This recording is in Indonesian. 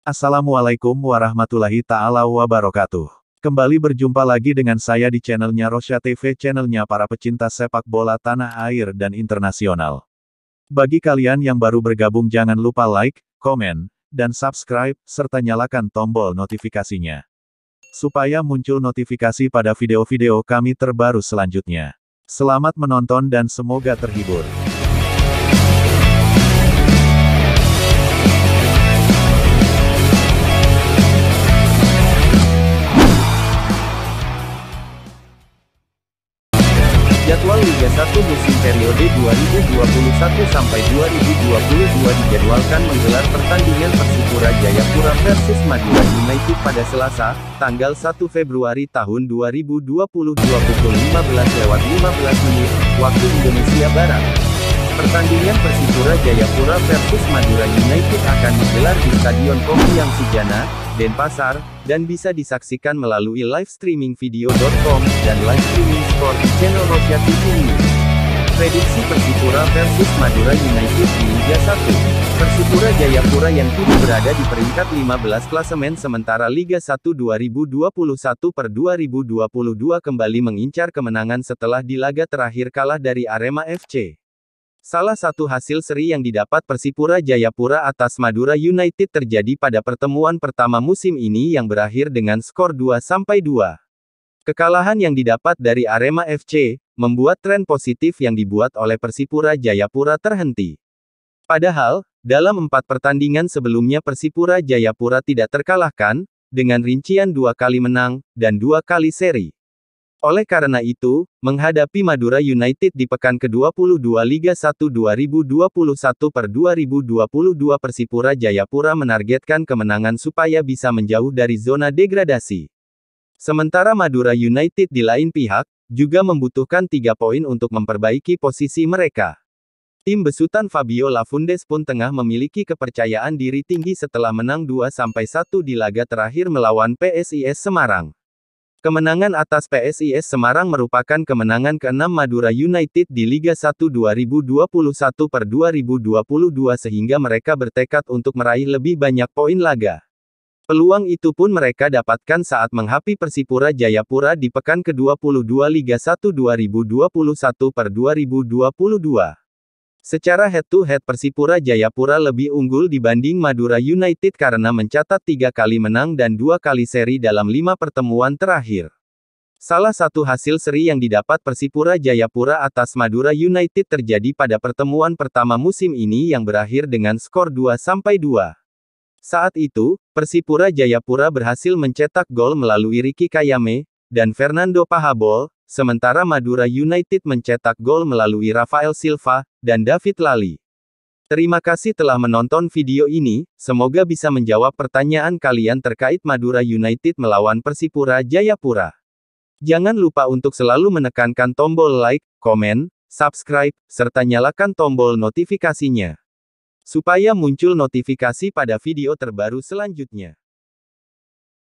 Assalamualaikum warahmatullahi ta'ala wabarakatuh. Kembali berjumpa lagi dengan saya di channelnya Rosya TV, channelnya para pecinta sepak bola tanah air dan internasional. Bagi kalian yang baru bergabung jangan lupa like, komen, dan subscribe, serta nyalakan tombol notifikasinya. Supaya muncul notifikasi pada video-video kami terbaru selanjutnya. Selamat menonton dan semoga terhibur. Jadwal Liga 1 musim periode 2021 sampai 2022 dijadwalkan menggelar pertandingan Persipura Jayapura versus Madura United pada Selasa, tanggal 1 Februari tahun 2022 pukul 15 lewat 15 menit, waktu Indonesia Barat. Pertandingan Persipura Jayapura versus Madura United akan digelar di Stadion Kompiang Sujana, Denpasar, dan bisa disaksikan melalui live streaming video.com, dan live streaming sport channel Rosya TV News. Prediksi Persipura versus Madura United di Liga 1. Persipura Jayapura yang kini berada di peringkat 15 klasemen sementara Liga 1 2021 per 2022 kembali mengincar kemenangan setelah di laga terakhir kalah dari Arema FC. Salah satu hasil seri yang didapat Persipura Jayapura atas Madura United terjadi pada pertemuan pertama musim ini yang berakhir dengan skor 2-2. Kekalahan yang didapat dari Arema FC, membuat tren positif yang dibuat oleh Persipura Jayapura terhenti. Padahal, dalam empat pertandingan sebelumnya Persipura Jayapura tidak terkalahkan, dengan rincian dua kali menang, dan dua kali seri. Oleh karena itu, menghadapi Madura United di pekan ke-22 Liga 1 2021 per 2022 Persipura Jayapura menargetkan kemenangan supaya bisa menjauh dari zona degradasi. Sementara Madura United di lain pihak, juga membutuhkan tiga poin untuk memperbaiki posisi mereka. Tim besutan Fabio Lafundes pun tengah memiliki kepercayaan diri tinggi setelah menang 2-1 di laga terakhir melawan PSIS Semarang. Kemenangan atas PSIS Semarang merupakan kemenangan ke-6 Madura United di Liga 1 2021 per 2022 sehingga mereka bertekad untuk meraih lebih banyak poin laga. Peluang itu pun mereka dapatkan saat menghapi Persipura Jayapura di pekan ke-22 Liga 1 2021 per 2022. Secara head-to-head Persipura Jayapura lebih unggul dibanding Madura United karena mencatat tiga kali menang dan dua kali seri dalam lima pertemuan terakhir. Salah satu hasil seri yang didapat Persipura Jayapura atas Madura United terjadi pada pertemuan pertama musim ini yang berakhir dengan skor 2-2. Saat itu, Persipura Jayapura berhasil mencetak gol melalui Ricky Kayame, dan Fernando Pahabol, sementara Madura United mencetak gol melalui Rafael Silva, dan David Lali. Terima kasih telah menonton video ini, semoga bisa menjawab pertanyaan kalian terkait Madura United melawan Persipura Jayapura. Jangan lupa untuk selalu menekankan tombol like, komen, subscribe, serta nyalakan tombol notifikasinya. Supaya muncul notifikasi pada video terbaru selanjutnya.